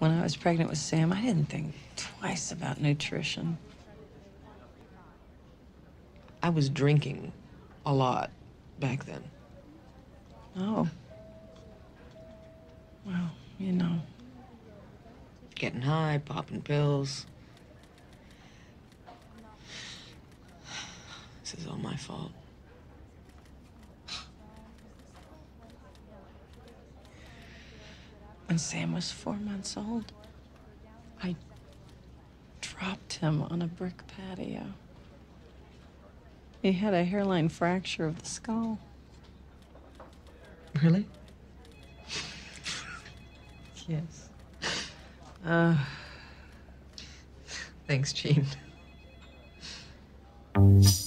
When I was pregnant with Sam, I didn't think twice about nutrition. I was drinking a lot back then. Oh. Well, you know. Getting high, popping pills. This is all my fault. When Sam was four months old, I dropped him on a brick patio. He had a hairline fracture of the skull. Really? Yes. Uh, thanks, Jean.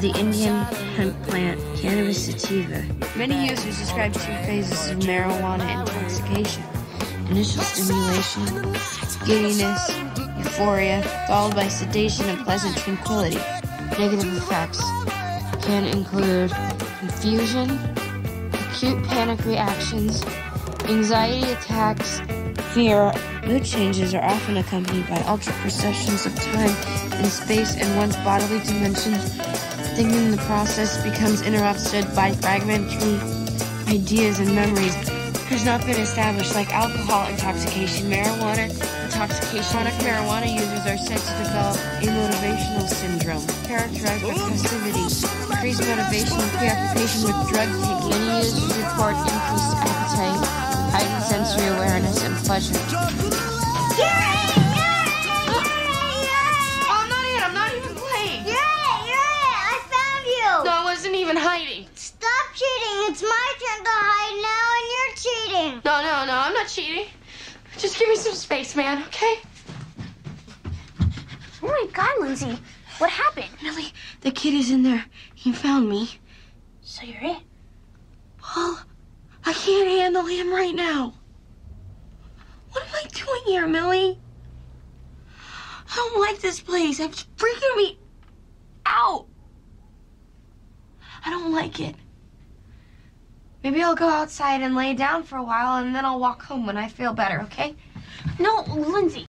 the Indian hemp plant Cannabis sativa. Many users describe two phases of marijuana intoxication initial stimulation, giddiness, euphoria, followed by sedation and pleasant tranquility. Negative effects can include confusion, acute panic reactions, anxiety attacks, Fear, mood changes are often accompanied by altered perceptions of time and space and one's bodily dimensions. The process becomes interrupted by fragmentary ideas and memories. Has not been established like alcohol intoxication, marijuana intoxication. Chronic marijuana users are said to develop a motivational syndrome characterized by passivity, increased motivation, and preoccupation with drug taking. many users report increased not cheating. Just give me some space, man. Okay? Oh my God, Lindsay. What happened? Millie, the kid is in there. He found me. So you're it. Paul, I can't handle him right now. What am I doing here, Millie? I don't like this place. It's freaking me out. I don't like it. Maybe I'll go outside and lay down for a while, and then I'll walk home when I feel better, okay? No, Lindsay.